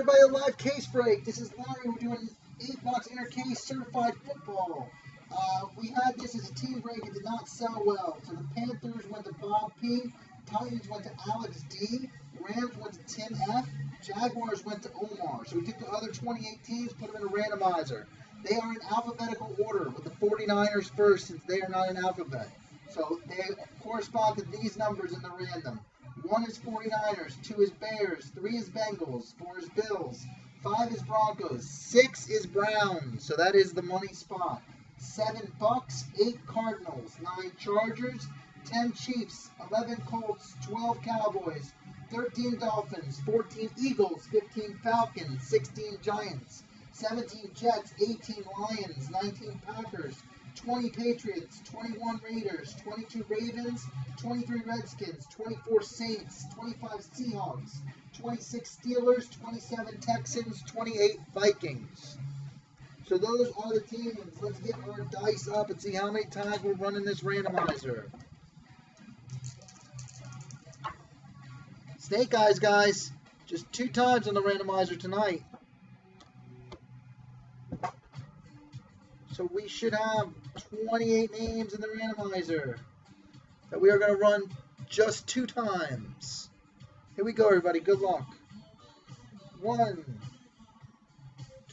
Everybody, a live case break. This is Larry. We're doing eight box inner case certified football. Uh, we had this as a team break. It did not sell well. So the Panthers went to Bob P. Titans went to Alex D. Rams went to Tim F. Jaguars went to Omar. So we took the other 28 teams, put them in a randomizer. They are in alphabetical order with the 49ers first since they are not in alphabet. So they correspond to these numbers in the random. One is 49ers, two is Bears, three is Bengals, four is Bills, five is Broncos, six is Browns, so that is the money spot. Seven Bucks, eight Cardinals, nine Chargers, ten Chiefs, eleven Colts, twelve Cowboys, thirteen Dolphins, fourteen Eagles, fifteen Falcons, sixteen Giants, seventeen Jets, eighteen Lions, nineteen Packers, 20 Patriots, 21 Raiders, 22 Ravens, 23 Redskins, 24 Saints, 25 Seahawks, 26 Steelers, 27 Texans, 28 Vikings. So those are the teams. Let's get our dice up and see how many times we're running this randomizer. Snake eyes, guys. Just two times on the randomizer tonight. So we should have 28 names in the randomizer that we are going to run just two times. Here we go, everybody. Good luck. One.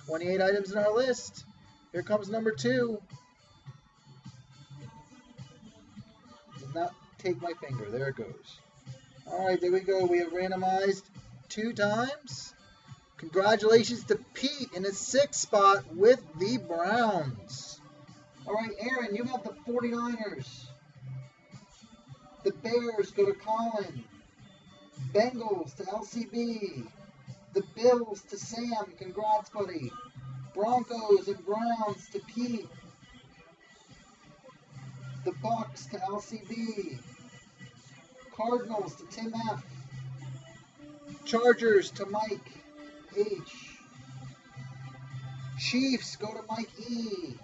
28 items in our list. Here comes number two. Did not take my finger. There it goes. All right, there we go. We have randomized two times. Congratulations to Pete in his sixth spot with the Browns. All right, Aaron, you have the 49ers. The Bears go to Colin. Bengals to LCB. The Bills to Sam. Congrats, buddy. Broncos and Browns to Pete. The Bucks to LCB. Cardinals to Tim F. Chargers to Mike. H. Chiefs go to Mike E.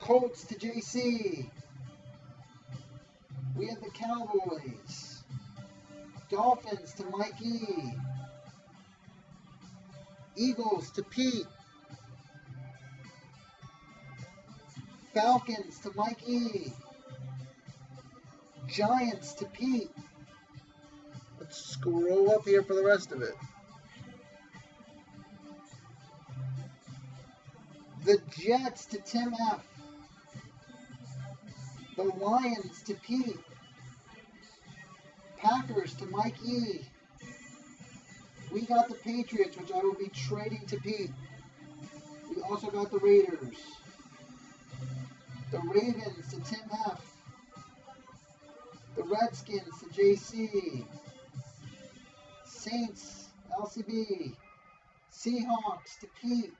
Colts to JC. We have the Cowboys. Dolphins to Mike E. Eagles to Pete. Falcons to Mike E. Giants to Pete. Scroll up here for the rest of it. The Jets to Tim F. The Lions to Pete. Packers to Mike E. We got the Patriots, which I will be trading to Pete. We also got the Raiders. The Ravens to Tim F. The Redskins to JC. Saints, LCB. Seahawks to Pete.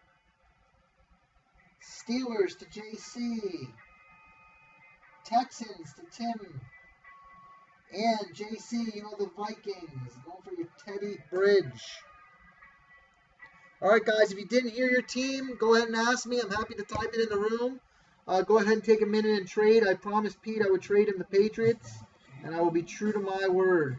Steelers to JC. Texans to Tim. And JC, you know the Vikings. Going for your Teddy Bridge. All right, guys, if you didn't hear your team, go ahead and ask me. I'm happy to type it in the room. Uh, go ahead and take a minute and trade. I promised Pete I would trade him the Patriots, and I will be true to my word.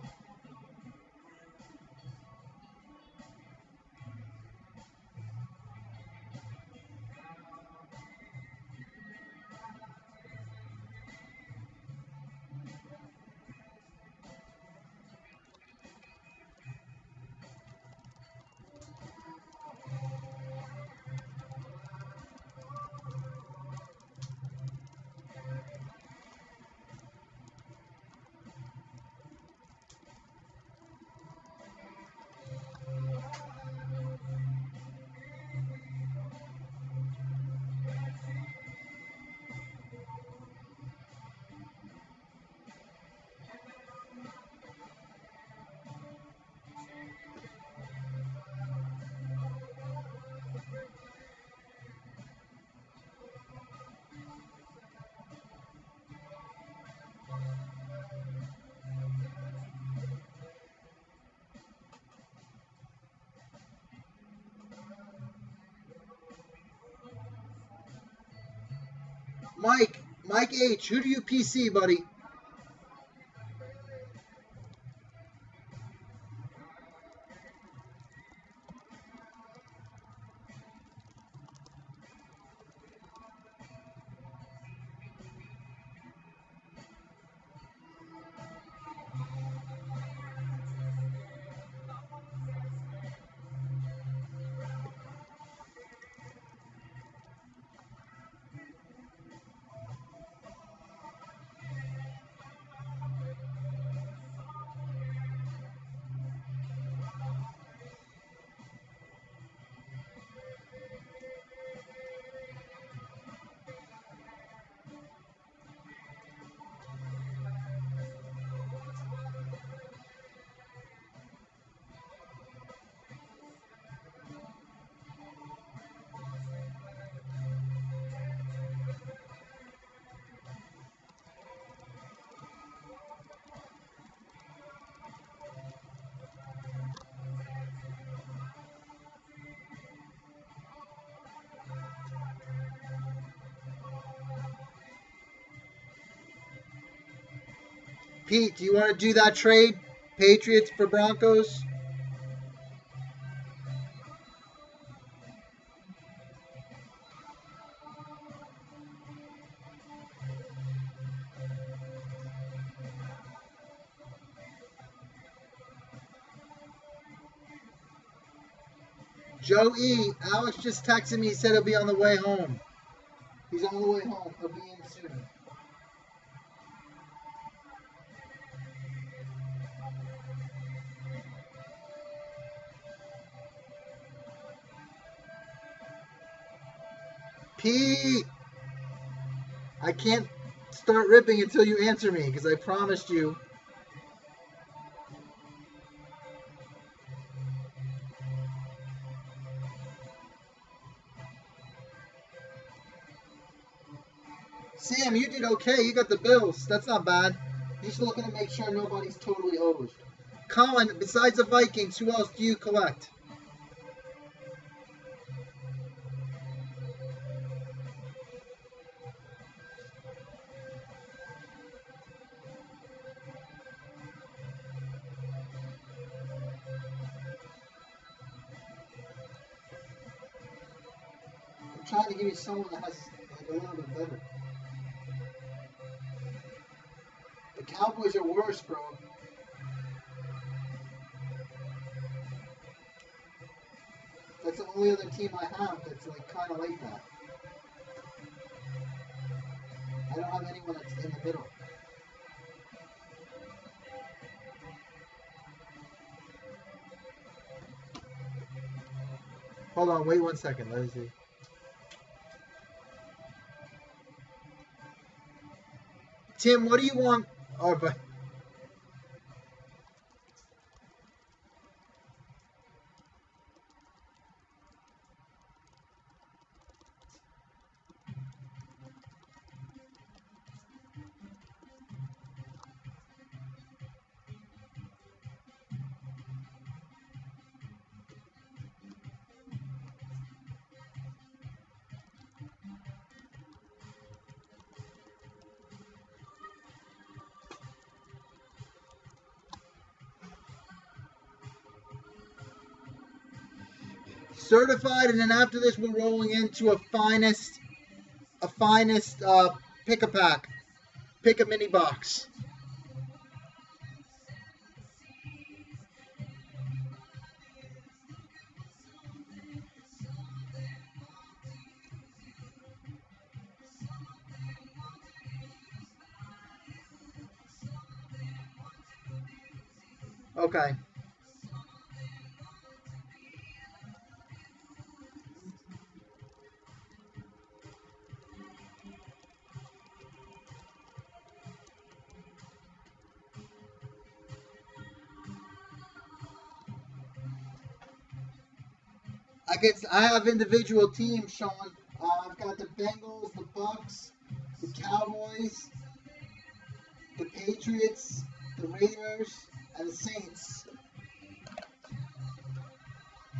Mike, Mike H, who do you PC, buddy? Pete, do you want to do that trade? Patriots for Broncos? Joe E. Alex just texted me. He said he'll be on the way home. He's on the way home. He'll Pete! I can't start ripping until you answer me because I promised you. Sam, you did okay. You got the Bills. That's not bad. Just looking to make sure nobody's totally hosed. Colin, besides the Vikings, who else do you collect? Trying to give you someone that has a little bit better. The Cowboys are worse, bro. That's the only other team I have that's like kind of like that. I don't have anyone that's in the middle. Hold on, wait one second. Let me see. Tim, what do you want? Oh, but certified, and then after this, we're rolling into a finest, a finest uh, pick a pack, pick a mini box. Okay. I I have individual teams, Sean. Uh, I've got the Bengals, the Bucks, the Cowboys, the Patriots, the Raiders, and the Saints.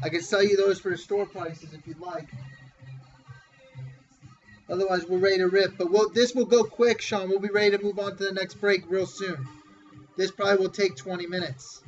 I can sell you those for store prices if you'd like. Otherwise, we're ready to rip. But we'll, this will go quick, Sean. We'll be ready to move on to the next break real soon. This probably will take 20 minutes.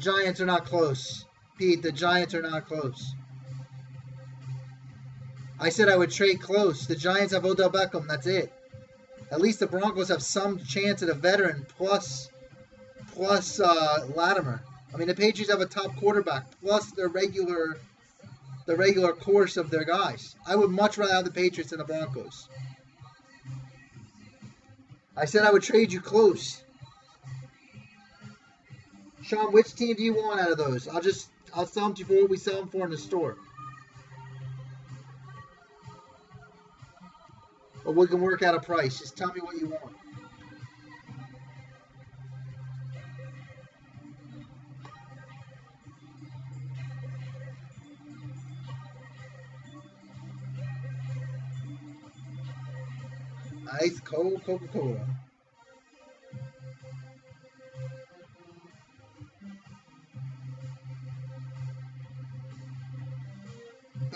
Giants are not close. Pete, the Giants are not close. I said I would trade close. The Giants have Odell Beckham. That's it. At least the Broncos have some chance at a veteran plus plus uh, Latimer. I mean, the Patriots have a top quarterback plus their regular the regular course of their guys. I would much rather have the Patriots than the Broncos. I said I would trade you close. Sean, which team do you want out of those? I'll just I'll sell them to you for what we sell them for in the store. But we can work out a price. Just tell me what you want. Ice cold Coca-Cola.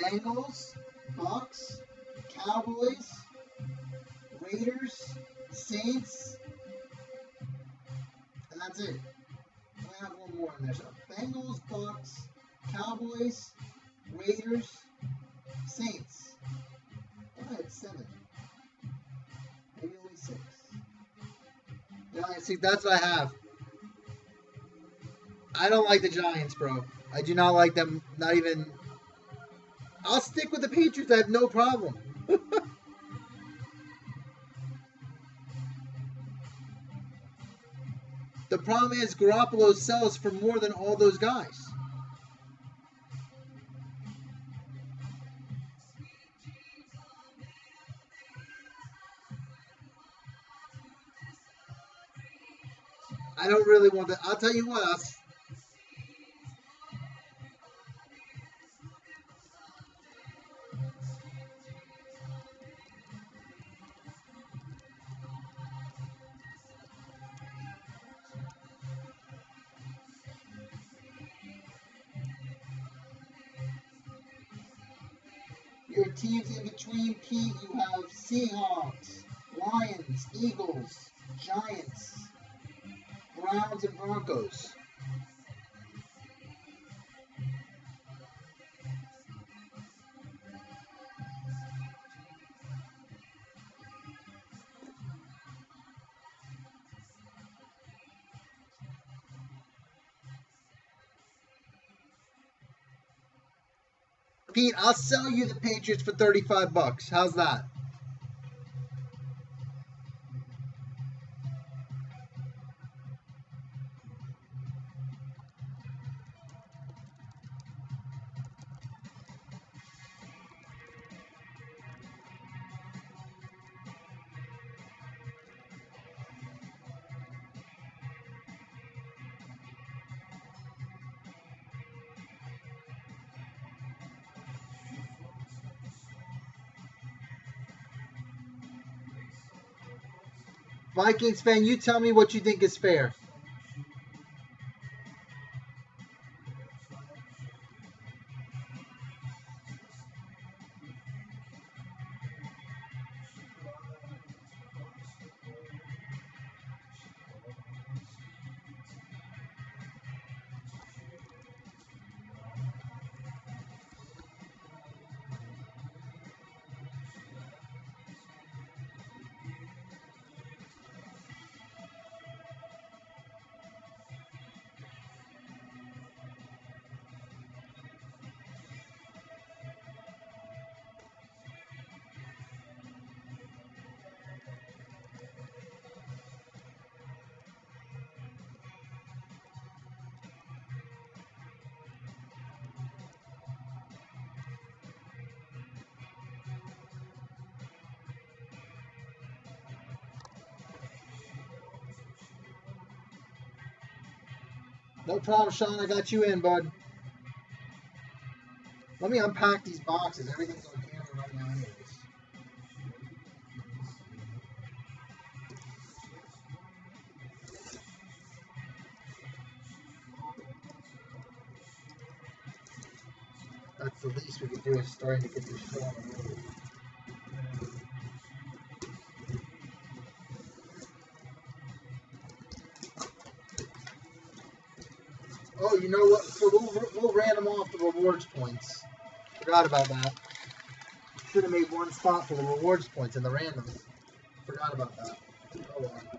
Bengals, Bucks, Cowboys, Raiders, Saints, and that's it. I have one more in there. So Bengals, Bucks, Cowboys, Raiders, Saints. I had seven. Maybe only six. Yeah, see, that's what I have. I don't like the Giants, bro. I do not like them. Not even. I'll stick with the Patriots. I have no problem. the problem is Garoppolo sells for more than all those guys. I don't really want to. I'll tell you what. I'll, Your teams in between, Pete, you have Seahawks, Lions, Eagles, Giants, Browns, and Broncos. Pete, I'll sell you the Patriots for thirty-five bucks. How's that? Vikings fan, you tell me what you think is fair. No problem, Sean. I got you in, bud. Let me unpack these boxes. Everything's on camera right now, anyways. That's the least we could do is starting to get this show on the road. Rewards points. Forgot about that. Should have made one spot for the rewards points in the randoms. Forgot about that. Oh well.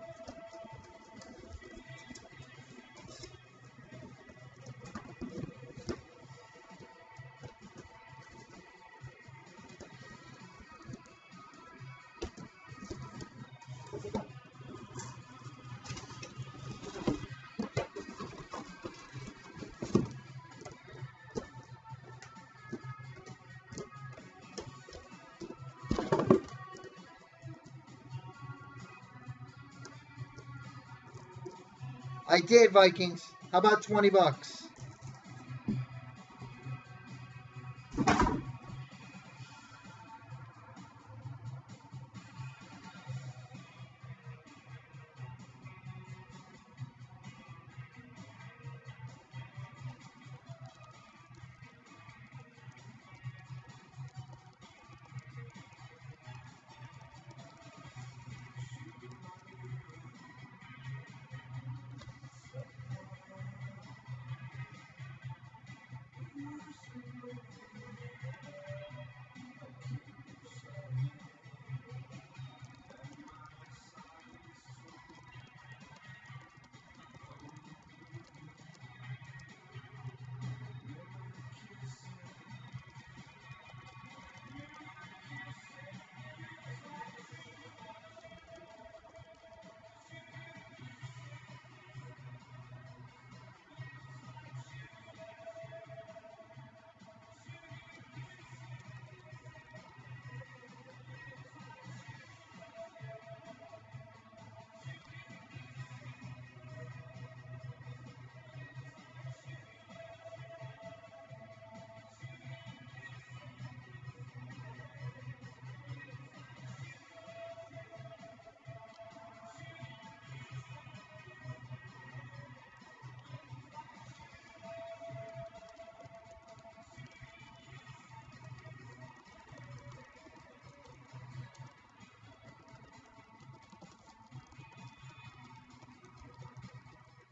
Did, Vikings. How about 20 bucks?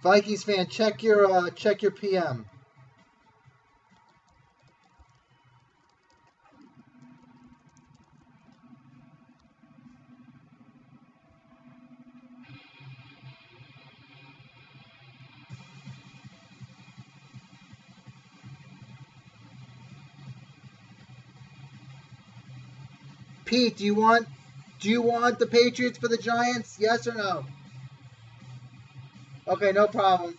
Vikings fan, check your uh, check your PM. Pete, do you want do you want the Patriots for the Giants? Yes or no? Okay, no problem.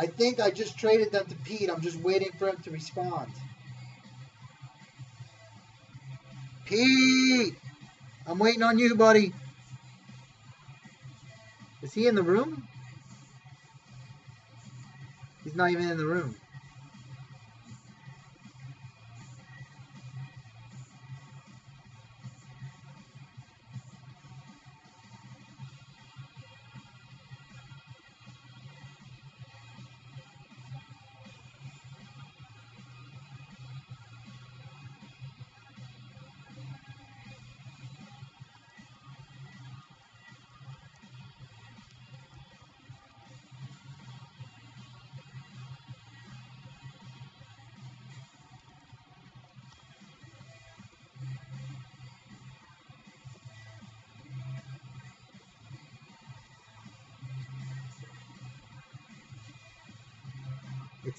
I think I just traded them to Pete. I'm just waiting for him to respond. Pete! I'm waiting on you, buddy. Is he in the room? He's not even in the room.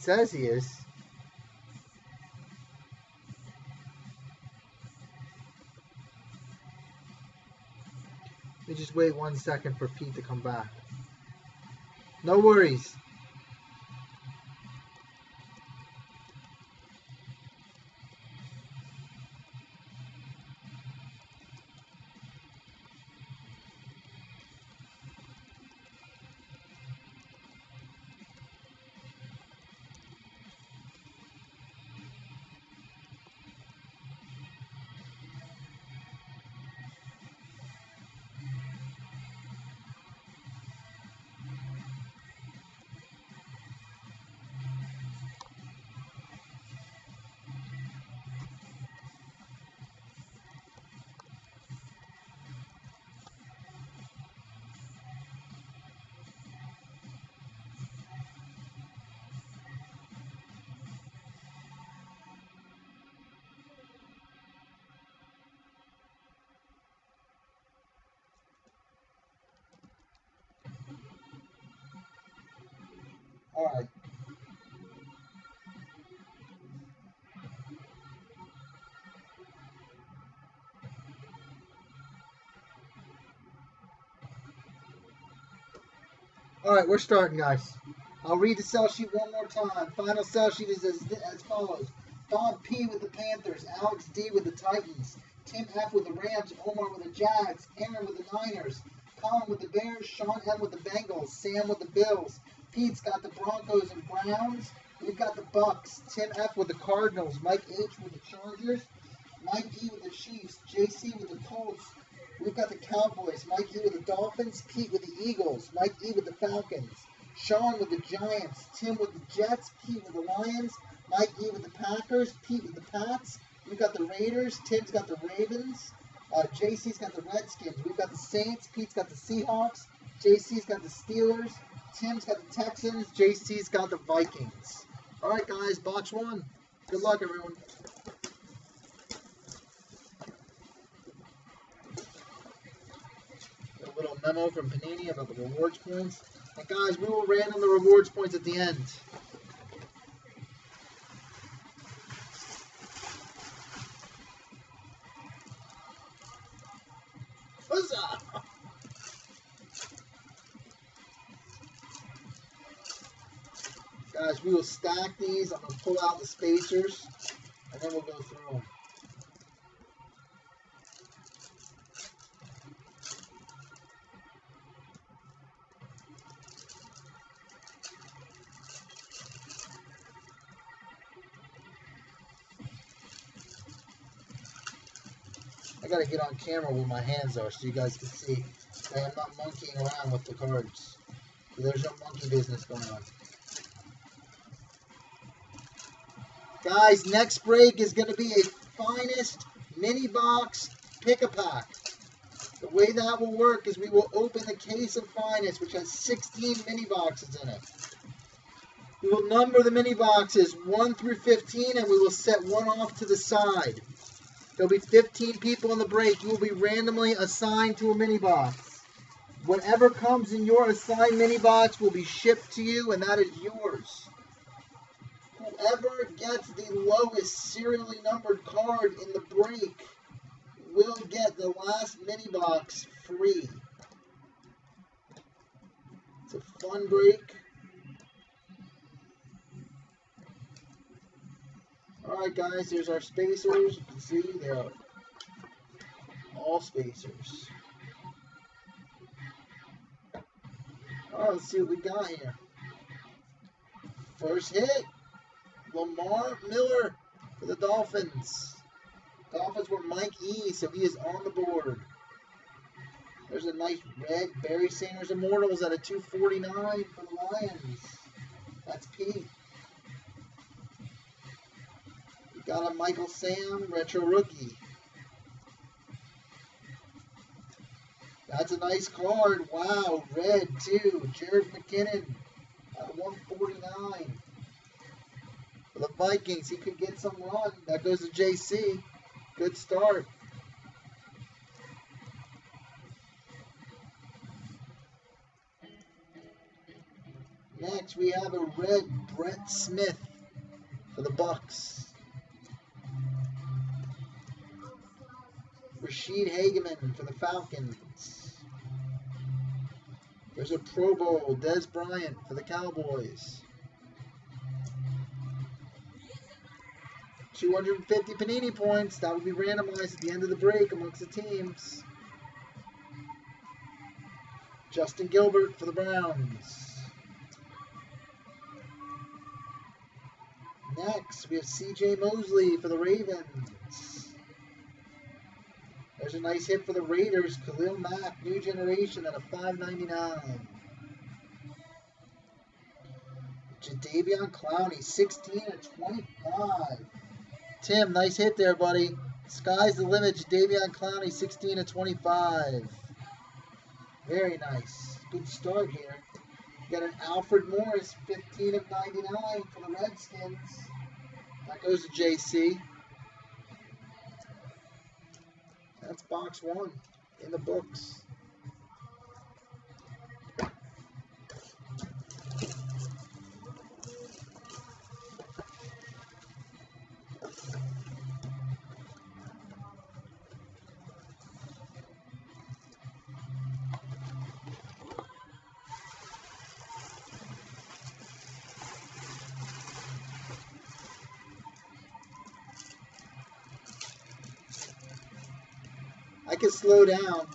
says he is we just wait one second for Pete to come back. No worries. All right. All right, we're starting, guys. I'll read the sell sheet one more time. Final sell sheet is as, as follows. Bob P with the Panthers, Alex D with the Titans, Tim F with the Rams, Omar with the Jags, Aaron with the Niners, Colin with the Bears, Sean M with the Bengals, Sam with the Bills, Pete's got the Broncos and Browns. We've got the Bucks. Tim F with the Cardinals. Mike H with the Chargers. Mike E with the Chiefs. JC with the Colts. We've got the Cowboys. Mike E with the Dolphins. Pete with the Eagles. Mike E with the Falcons. Sean with the Giants. Tim with the Jets. Pete with the Lions. Mike E with the Packers. Pete with the Pats. We've got the Raiders. Tim's got the Ravens. Uh, JC's got the Redskins. We've got the Saints. Pete's got the Seahawks. JC's got the Steelers. Tim's got the Texans. JC's got the Vikings. All right, guys, box one. Good luck, everyone. A little memo from Panini about the rewards points. And guys, we will random the rewards points at the end. Huzzah! Guys, we will stack these. I'm going to pull out the spacers, and then we'll go through them. I gotta get on camera where my hands are so you guys can see that I'm not monkeying around with the cards. There's no monkey business going on. Guys, next break is going to be a finest mini box pick a pack. The way that will work is we will open the case of finest, which has 16 mini boxes in it. We will number the mini boxes 1 through 15, and we will set one off to the side. There'll be 15 people in the break. You will be randomly assigned to a mini box. Whatever comes in your assigned mini box will be shipped to you, and that is yours whoever gets the lowest serially numbered card in the break will get the last mini box free. It's a fun break. Alright guys, there's our spacers. You can see they're all spacers. Alright, let's see what we got here. First hit. Lamar Miller for the Dolphins. Dolphins were Mike E, so he is on the board. There's a nice red Barry Sanders Immortals at a 249 for the Lions. That's Pete. We got a Michael Sam retro rookie. That's a nice card. Wow, red too. Jerick McKinnon at 149 the Vikings. He could get some run. That goes to JC. Good start. Next, we have a red Brett Smith for the Bucks. Ra'Shede Hageman for the Falcons. There's a Pro Bowl, Dez Bryant for the Cowboys. 250 Panini points. That will be randomized at the end of the break amongst the teams. Justin Gilbert for the Browns. Next, we have CJ Mosley for the Ravens. There's a nice hit for the Raiders. Khalil Mack, new generation at a 5.99. Jadeveon Clowney, 16 and 25. Tim, nice hit there, buddy. Sky's the limit. Jadeveon Clowney, 16 and 25. Very nice. Good start here. You got an Alfred Morris, 15 of 99 for the Redskins. That goes to JC. That's box one in the books. Can slow down.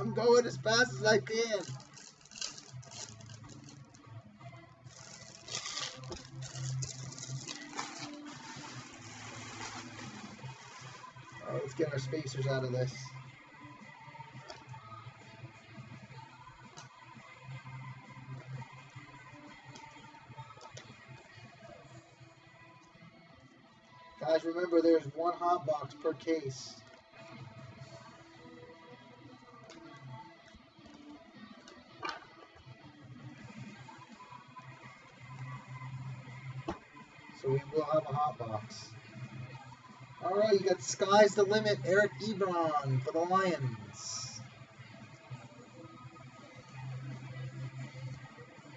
I'm going as fast as I can. Let's get our spacers out of this. Guys, remember there's one hot box per case. You Sky's the Limit, Eric Ebron for the Lions.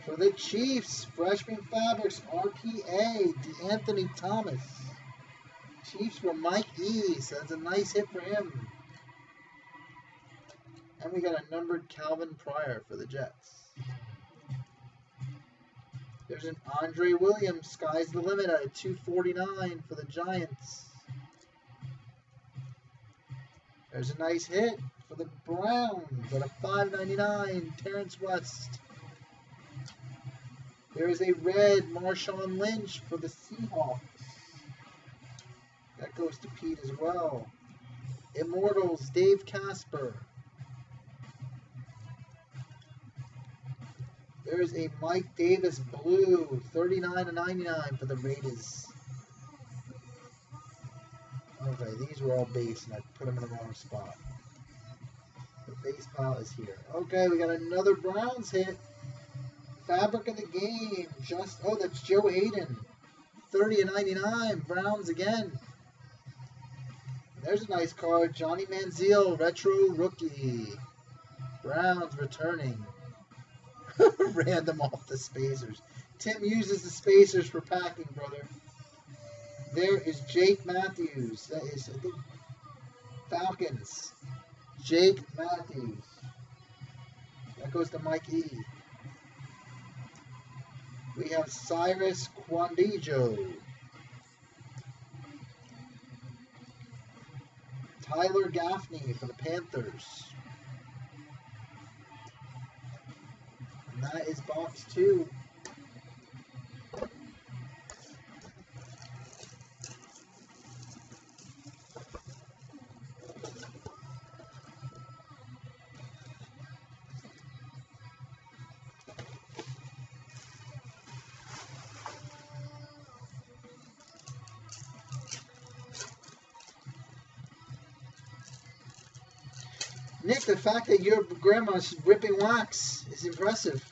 For the Chiefs, Freshman Fabrics, RPA, De'Anthony Thomas. Chiefs for Mike E, so that's a nice hit for him. And we got a numbered Calvin Pryor for the Jets. There's an Andre Williams, sky's the limit at a 249 for the Giants. There's a nice hit for the Browns at a 599, Terrance West. There is a red Marshawn Lynch for the Seahawks. That goes to Pete as well. Immortals, Dave Casper. There's a Mike Davis blue, 39 to 99 for the Raiders. Okay, these were all base and I put them in the wrong spot. The base pile is here. Okay, we got another Browns hit. Fabric of the game. Just oh, that's Joe Haden. 30 and 99. Browns again. There's a nice card. Johnny Manziel, retro rookie. Browns returning. Random off the spacers. Tim uses the spacers for packing, brother. There is Jake Matthews. That is, I think, Falcons. Jake Matthews. That goes to Mike E. We have Cyrus Kouandjio. Tyler Gaffney for the Panthers. And that is box two. Nick, the fact that your grandma's ripping wax is impressive.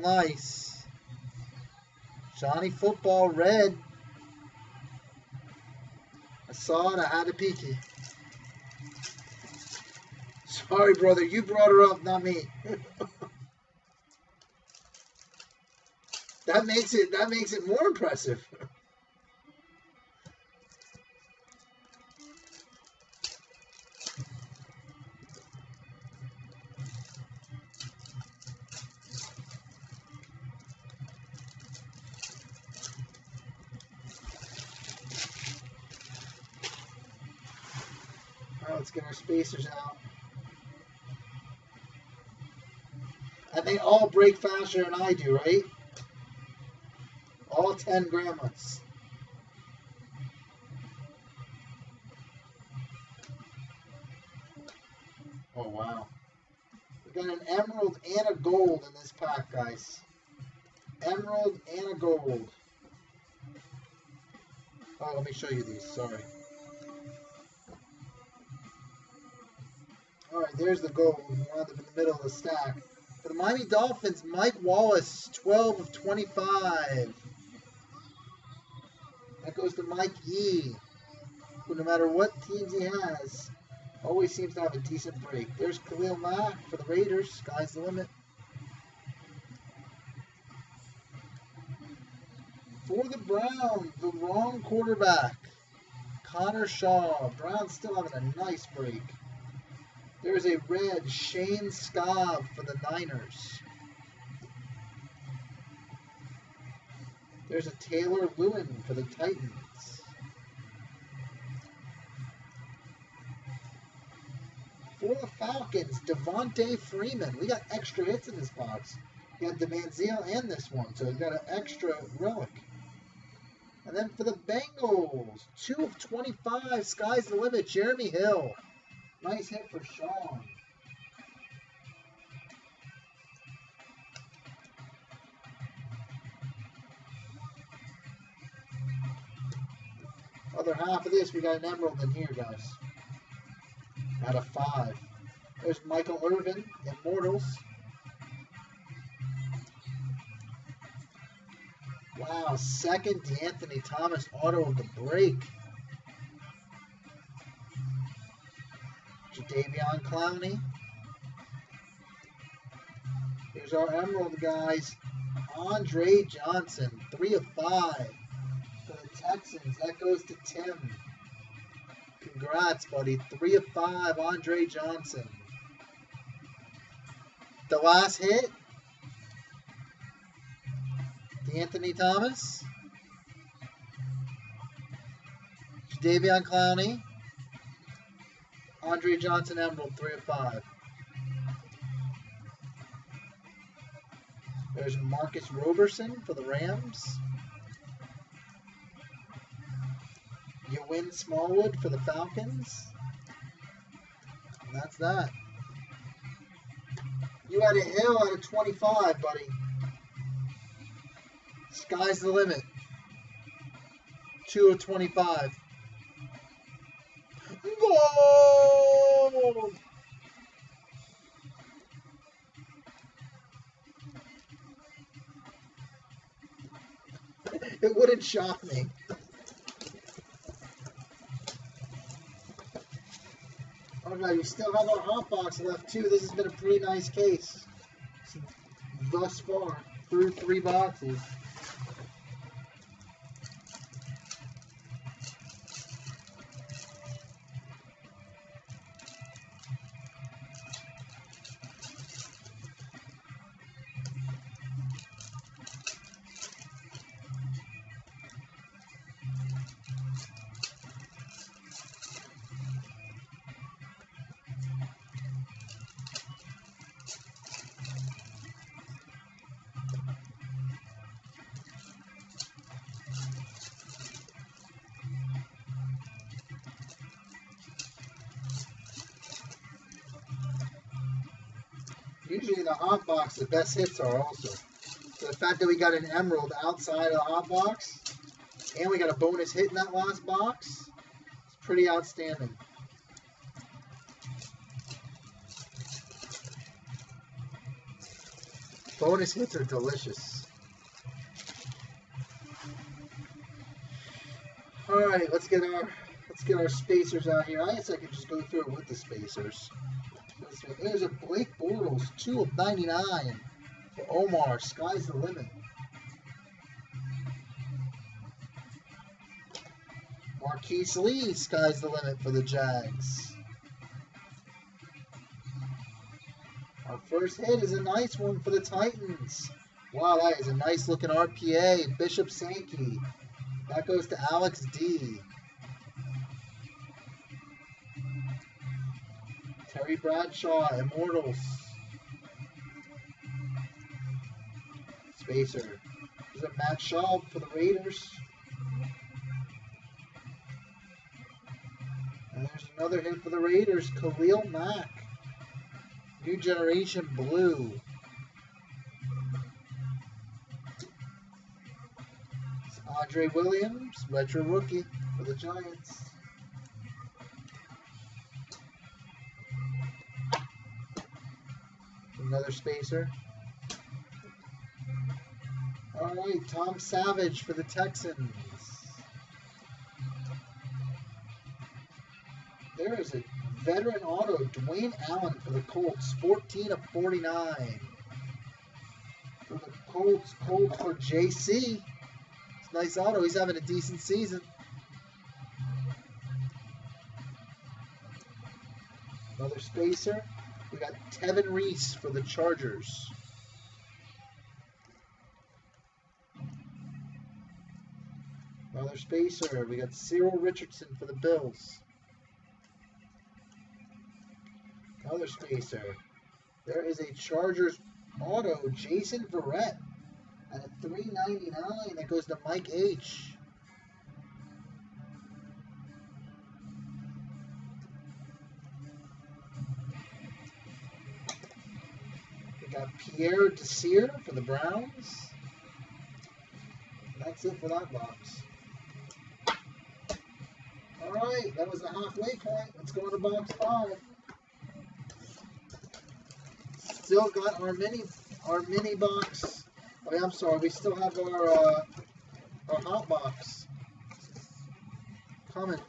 Still nice. Johnny Football red. I saw it, I had a peeky. Sorry, brother, you brought her up, not me. that makes it that makes it more impressive. Out. And they all break faster than I do, right? All 10 grandmas. Oh, wow. We got an emerald and a gold in this pack, guys. Emerald and a gold. Oh, let me show you these. Sorry. There's the gold. Wound up in the middle of the stack. For the Miami Dolphins, Mike Wallace, 12 of 25. That goes to Mike E, who no matter what teams he has, always seems to have a decent break. There's Khalil Mack for the Raiders. Sky's the limit. For the Browns, the wrong quarterback, Connor Shaw. Browns still having a nice break. There's a red Shayne Skov for the Niners. There's a Taylor Lewan for the Titans. For the Falcons, Devonta Freeman. We got extra hits in this box. We got the Manziel and this one, so we got an extra relic. And then for the Bengals, 2 of 25, sky's the limit, Jeremy Hill. Nice hit for Sean. Other half of this, we got an emerald in here, guys. Out of five. There's Michael Irvin, Immortals. Wow, second De'Anthony Thomas auto of the break. Jadeveon Clowney. Here's our Emerald guys. Andre Johnson, three of five for the Texans. That goes to Tim. Congrats, buddy. Three of five, Andre Johnson. The last hit, Anthony Thomas. Davion Clowney. Andre Johnson Emerald, 3 of 5. There's Marcus Roberson for the Rams. You win Smallwood for the Falcons. And that's that. You had a hill out of 25, buddy. Sky's the limit. 2 of 25. Gold! It wouldn't shock me. Oh no, you still have our hot box left too. This has been a pretty nice case thus far through three boxes. Box the best hits are also. So the fact that we got an emerald outside of the hot box, and we got a bonus hit in that last box, it's pretty outstanding. Bonus hits are delicious. All right, let's get our let's get our spacers out here. I guess I could just go through it with the spacers. There's a Blake Bortles, two of 99 for Omar. Sky's the limit. Marquise Lee, sky's the limit for the Jags. Our first hit is a nice one for the Titans. Wow, that is a nice looking RPA. Bishop Sankey. That goes to Alex D. Terry Bradshaw, Immortals. Spacer. Is a Matt Schaub for the Raiders. And there's another hit for the Raiders, Khalil Mack. New Generation Blue. It's Andre Williams, retro rookie for the Giants. Another spacer. All right, Tom Savage for the Texans. There is a veteran auto, Dwayne Allen for the Colts, 14 of 49. For the Colts, Colts for JC. It's nice auto. He's having a decent season. Another spacer. We got Tevin Reese for the Chargers. Another spacer. We got Cyril Richardson for the Bills. Another spacer. There is a Chargers auto, Jason Verrett at a 399 that goes to Mike H. We got Pierre Desir for the Browns. That's it for that box. All right, that was the halfway point. Let's go to box five. Still got our mini, our mini box. Oh, yeah, I'm sorry. We still have our uh, our hot box coming.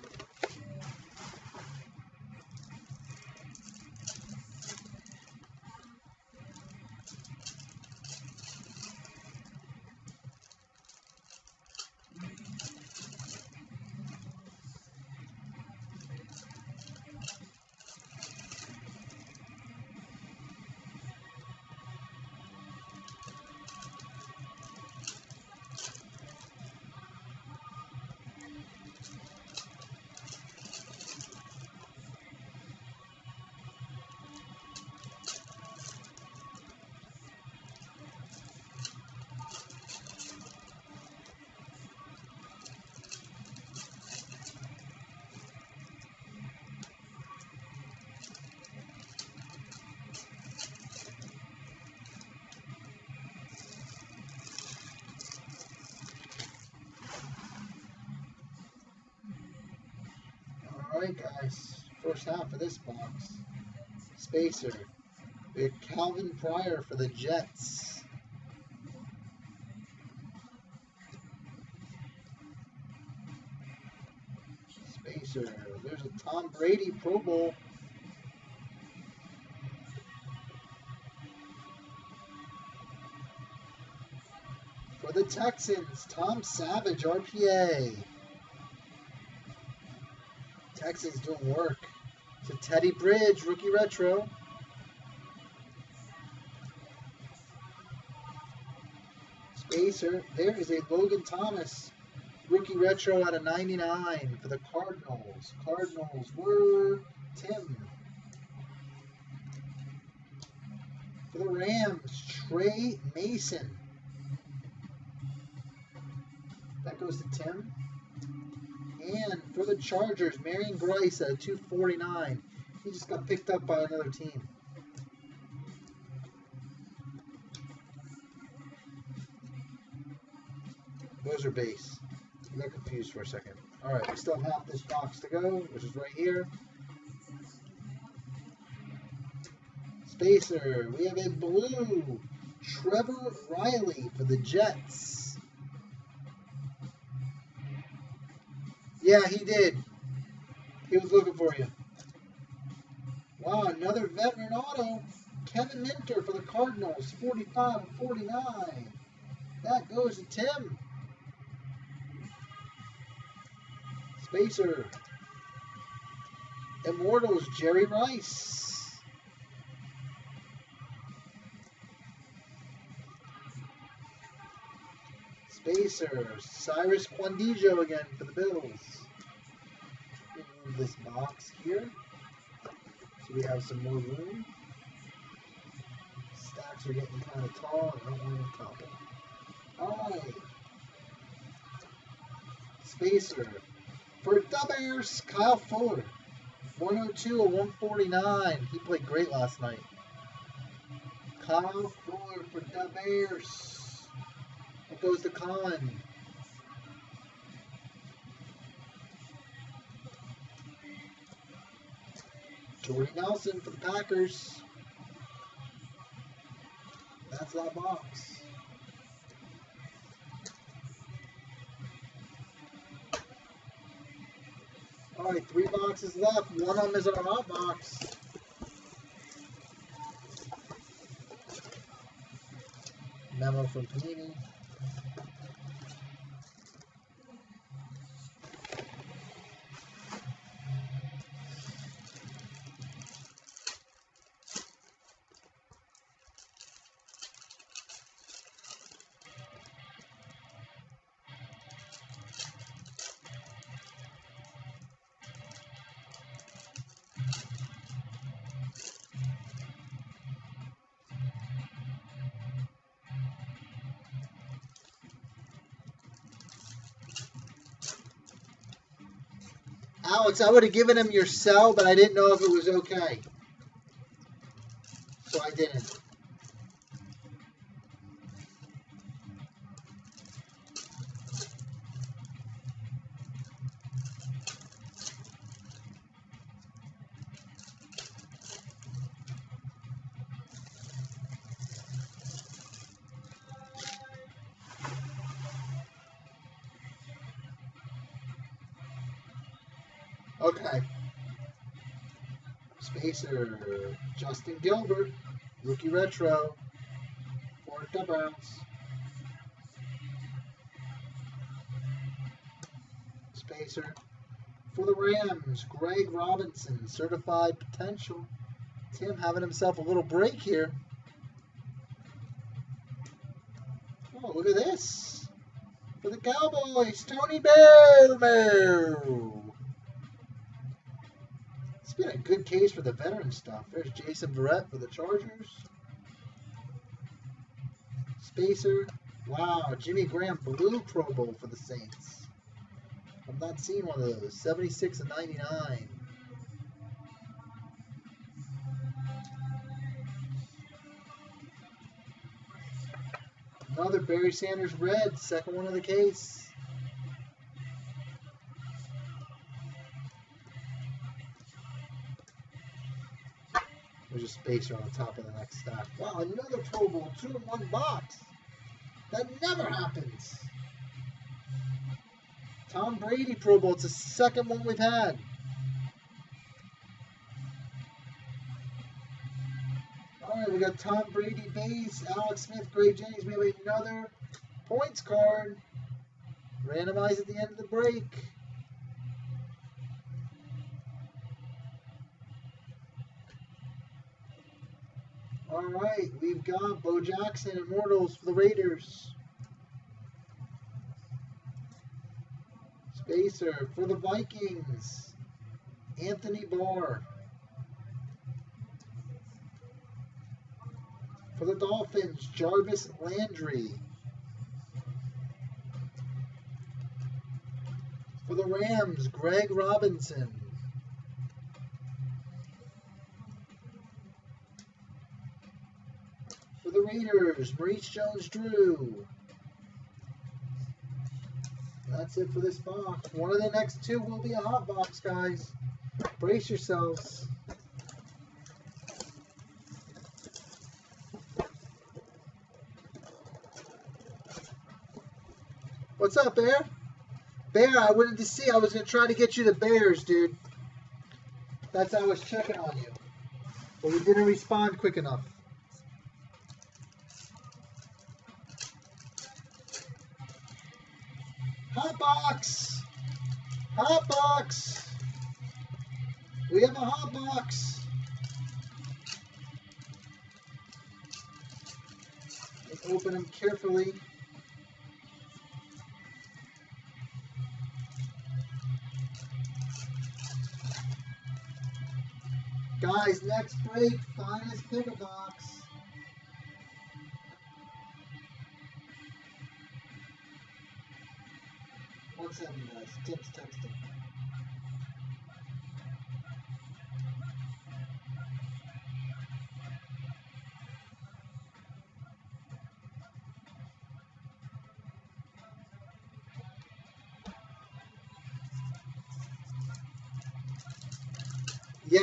First half of this box. Spacer. We have Calvin Pryor for the Jets. Spacer. There's a Tom Brady Pro Bowl. For the Texans, Tom Savage, RPA. Texans doing work. To Teddy Bridge, rookie retro. Spacer. There is a Logan Thomas, rookie retro out of 99 for the Cardinals. Cardinals were Tim. For the Rams, Tre Mason. That goes to Tim. And for the Chargers, Marion Grice at 249. He just got picked up by another team. Those are base. I got confused for a second. All right, we still have this box to go, which is right here. Spacer, we have a blue Trevor Reilly for the Jets. Yeah, he did. He was looking for you. Wow, another veteran auto. Kevin Minter for the Cardinals, 45 of 49. That goes to Tim. Spacer. Immortals, Jerry Rice. Spacer, Cyrus Kouandjio again for the Bills. This box here. So we have some more room. Stacks are getting kind of tall. I don't want to topple. Alright. Spacer. For the Bears, Kyle Fuller. 102 of 149. He played great last night. Kyle Fuller for the Bears. It goes to Colin. Jordy Nelson for the Packers. That's that box. Alright, three boxes left. One of them is our hot box. Memo from Panini. Alex, I would have given him your cell, but I didn't know if it was okay. So I didn't. Spacer, Justin Gilbert, rookie retro, for the Browns. Spacer, for the Rams, Greg Robinson, certified potential. Tim having himself a little break here. Oh, look at this. For the Cowboys, Tony Bell. It's been a good case for the veteran stuff. There's Jason Verrett for the Chargers. Spacer. Wow, Jimmy Graham blue Pro Bowl for the Saints. I've not seen one of those. 76 and 99. Another Barry Sanders red, second one of the case. There's a spacer on top of the next stack. Wow, another Pro Bowl, two in one box. That never happens. Tom Brady Pro Bowl, it's the second one we've had. Alright, we got Tom Brady base, Alex Smith, Gray Jennings. We have another points card. Randomized at the end of the break. All right, we've got Bo Jackson, Immortals for the Raiders. Spacer for the Vikings, Anthony Barr. For the Dolphins, Jarvis Landry. For the Rams, Greg Robinson. For the Raiders, Maurice Jones-Drew. That's it for this box. One of the next two will be a hot box, guys. Brace yourselves. What's up, Bear? Bear, I wanted to see. I was going to try to get you the Bears, dude. That's how I was checking on you. But you didn't respond quick enough. We have a hot box! Let's open them carefully. Guys, next break, finest pick a box. One second, guys. Tim's texting.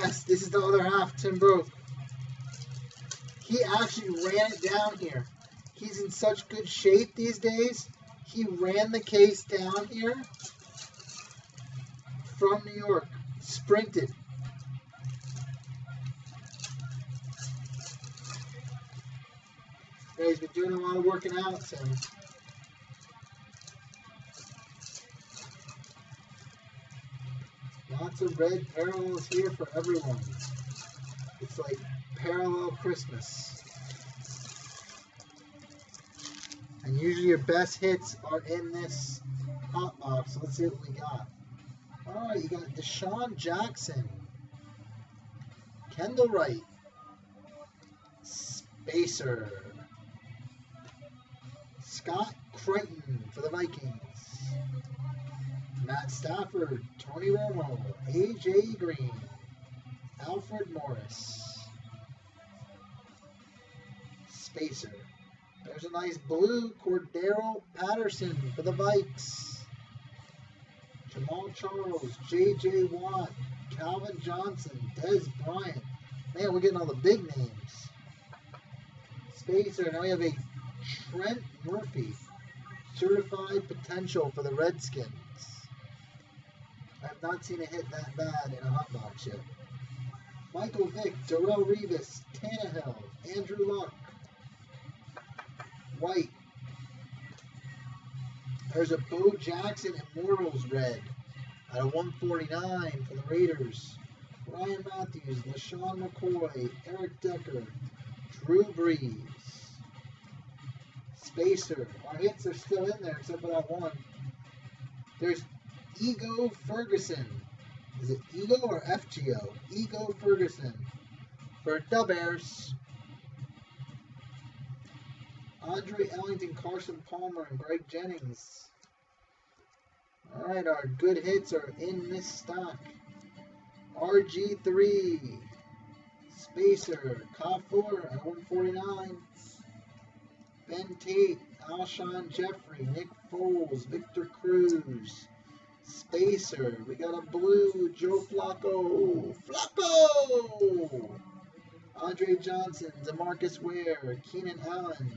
Yes, this is the other half Tim broke. He actually ran it down here. He's in such good shape these days. He ran the case down here from New York. Sprinted. Yeah, he's been doing a lot of working out, Tim. Lots of red parallels here for everyone. It's like parallel Christmas. And usually your best hits are in this hot box. Let's see what we got. Alright, you got DeSean Jackson. Kendall Wright. Spacer. Scott Crichton for the Vikings. Matt Stafford, Tony Romo, AJ Green, Alfred Morris, Spacer. There's a nice blue Cordarrelle Patterson for the Vikes. Jamaal Charles, JJ Watt, Calvin Johnson, Dez Bryant. Man, we're getting all the big names. Spacer. Now we have a Trent Murphy, certified potential for the Redskins. I have not seen a hit that bad in a hot box yet. Michael Vick, Darrelle Revis, Tannehill, Andrew Luck, White. There's a Bo Jackson Immortals red out of 149 for the Raiders. Ryan Mathews, LeSean McCoy, Eric Decker, Drew Brees, Spacer. Our hits are still in there except for that one. There's Ego Ferguson. Is it Ego or FGO? Ego Ferguson for the Bears. Andre Ellington, Carson Palmer, and Greg Jennings. All right, our good hits are in this stock. RG3, Spacer, Kafur at 149. Ben Tate, Alshon Jeffery, Nick Foles, Victor Cruz, Spacer. We got a blue, Joe Flacco. Flacco! Andre Johnson, Demarcus Ware, Keenan Allen,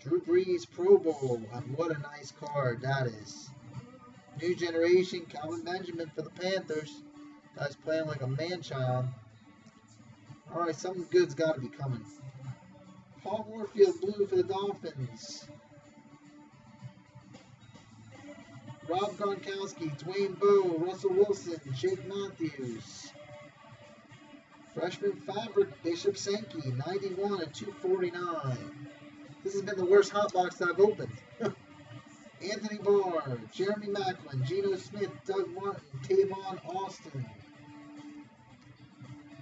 Drew Brees Pro Bowl. And what a nice card that is. New generation, Kelvin Benjamin for the Panthers. Guy's playing like a man child. Alright, something good's got to be coming. Paul Warfield blue for the Dolphins. Rob Gronkowski, Dwayne Bowe, Russell Wilson, Jake Matthews. Freshman fabric, Bishop Sankey, 91 and 249. This has been the worst hot box that I've opened. Anthony Barr, Jeremy Maclin, Geno Smith, Doug Martin, Tavon Austin.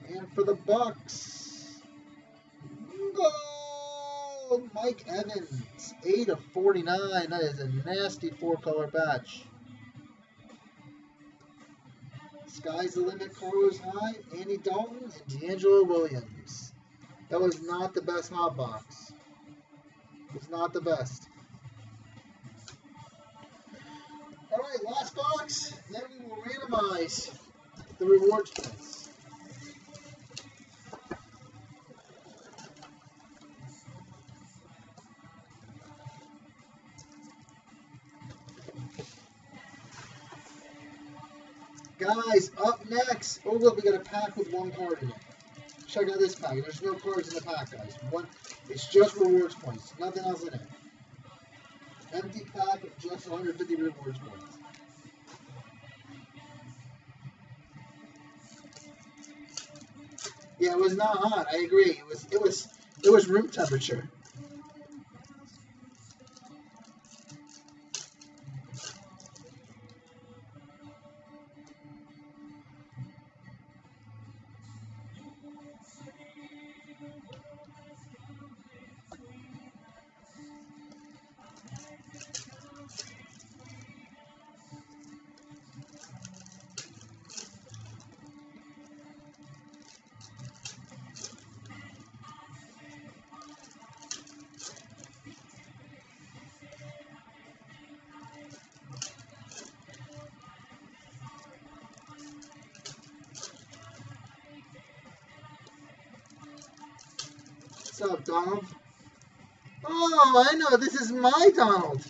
And for the Bucks, Mike Evans, 8 of 49. That is a nasty four-color batch. Sky's the limit, Carlos Hyde, Andy Dalton, and DeAngelo Williams. That was not the best hot box. It was not the best. All right, last box. Then we will randomize the rewards points. Guys, up next. Oh look, we got a pack with one card in it. Check out this pack. There's no cards in the pack, guys. One, it's just rewards points. Nothing else in it. Empty pack of just 150 rewards points. Yeah, it was not hot. I agree. It was. It was. It was room temperature. My Donald.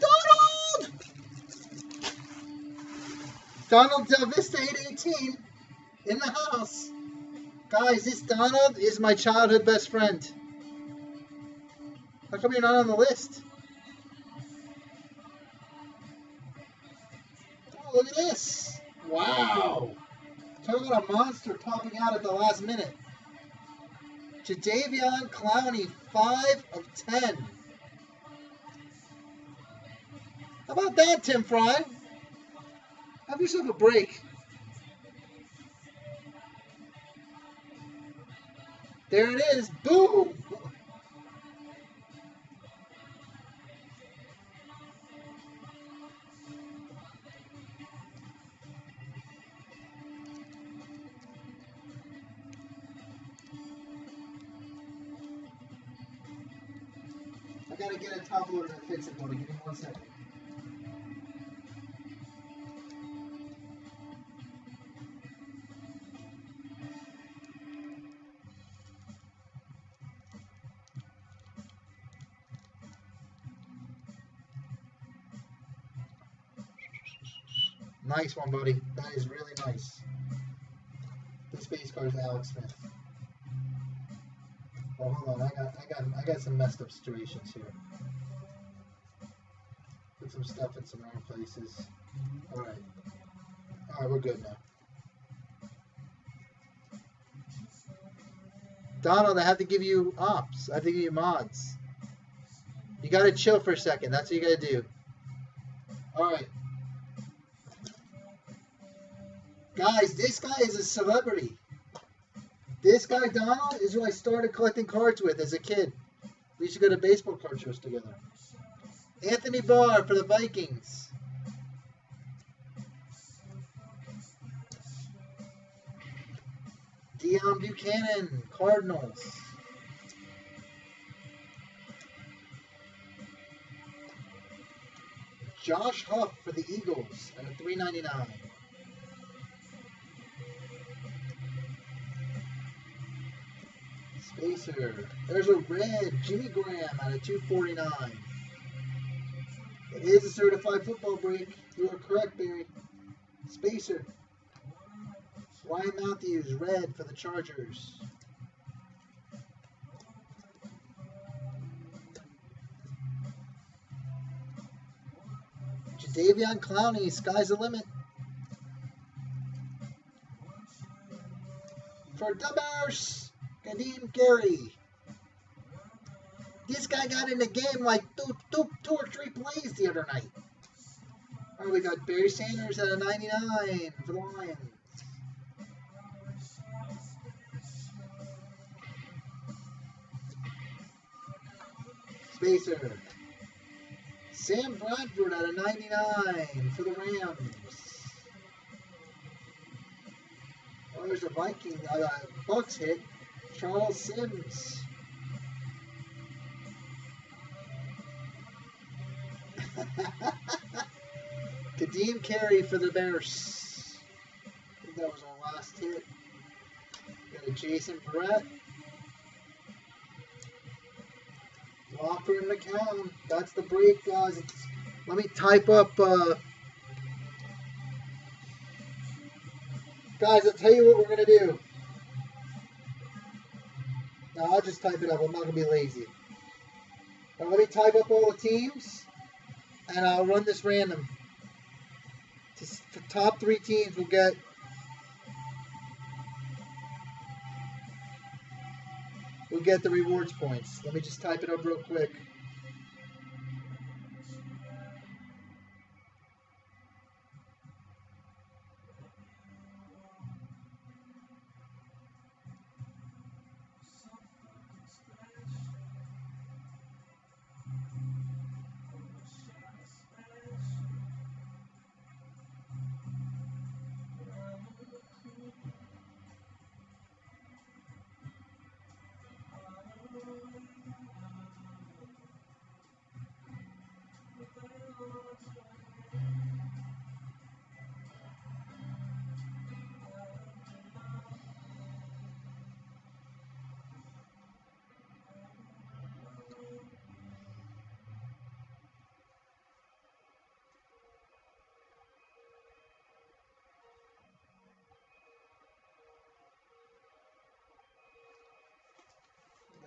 Donald! Donald Del Vista 818 in the house. Guys, this Donald is my childhood best friend. How come you're not on the list? Oh, look at this. Wow. Talk about a monster popping out at the last minute. Jadeveon Clowney, 5 of 10. That, Tim Fry? Have yourself a break. There it is. Boom! I gotta get a top loader that fits it, buddy. Give me one second. Nice one, buddy. That is really nice. This base card is Alex Smith. Oh, hold on. I got, I got, I got some messed up situations here. Put some stuff in some wrong places. All right. All right, we're good now. Donald, I have to give you ops. I have to give you mods. You gotta chill for a second. That's what you gotta do. Guy is a celebrity. This guy, Donald, is who I started collecting cards with as a kid. We used to go to baseball card shows together. Anthony Barr for the Vikings. Deone Bucannon, Cardinals. Josh Huff for the Eagles at a 399. Spacer. There's a red Jimmy Graham at a 249. It is a certified football break. You are correct, Barry. Spacer. Ryan Mathews, red for the Chargers. Jadeveon Clowney, sky's the limit. For the Bears, Ka'Deem Carey. This guy got in the game like two, two, two or three plays the other night. Right, we got Barry Sanders at a 99 for the Lions. Spacer. Sam Bradford at a 99 for the Rams. Oh, there's a Viking, uh, Bucks hit. Charles Sims. Ka'Deem Carey for the Bears. I think that was our last hit. Got a Jason Verrett. Walker and McCown. That's the break, guys. It's, let me type up. Uh, guys, I'll tell you what we're going to do. Now, I'll just type it up. I'm not going to be lazy. Now, let me type up all the teams, and I'll run this random. The top three teams will get will get the rewards points. Let me just type it up real quick.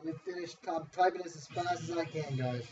Let me finish I'm typing this as fast as I can, guys.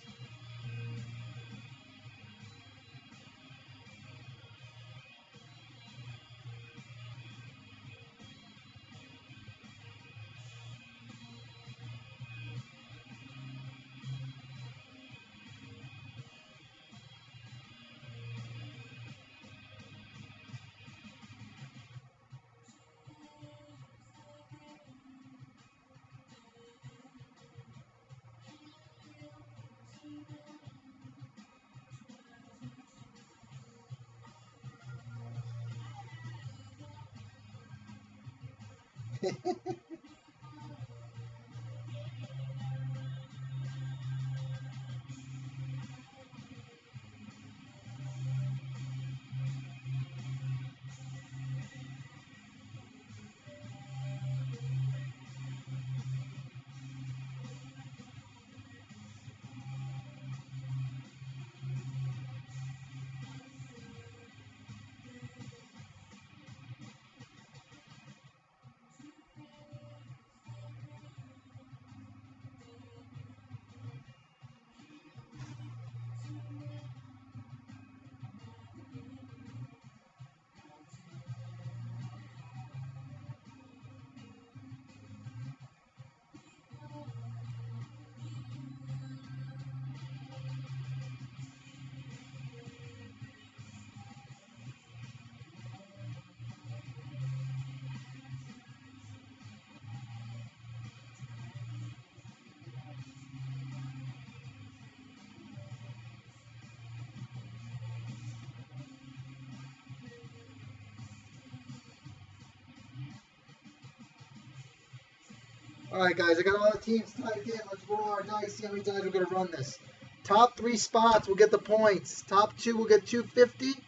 All right, guys, I got all the teams typed in. Let's roll our dice. See how many times we're gonna run this. Top three spots will get the points. Top two will get 250.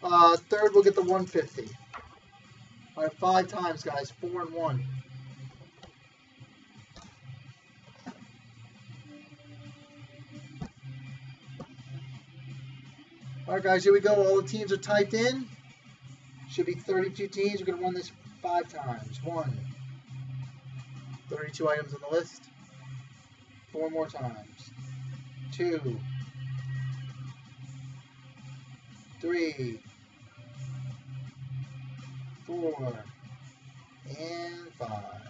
Uh, third will get the 150. All right, five times, guys. Four and one. All right, guys, here we go. All the teams are typed in. Should be 32 teams. We're gonna run this five times. One. 32 items on the list. Four more times. Two. Three. Four. And five.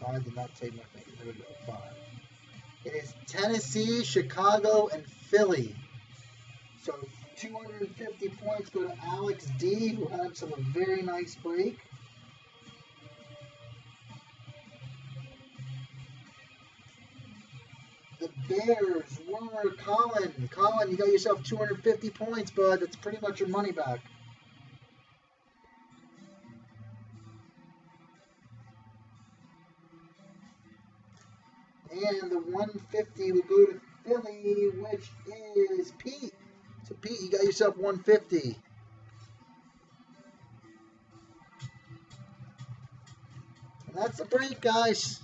Five did not take my finger. There we go. Five. It is Tennessee, Chicago, and Philly. So 250 points go to Alex D, who had himself a very nice break. Bears were Colin. Colin, you got yourself 250 points, bud. That's pretty much your money back. And the 150 will go to Philly, which is Pete. So Pete, you got yourself 150. And that's the break, guys.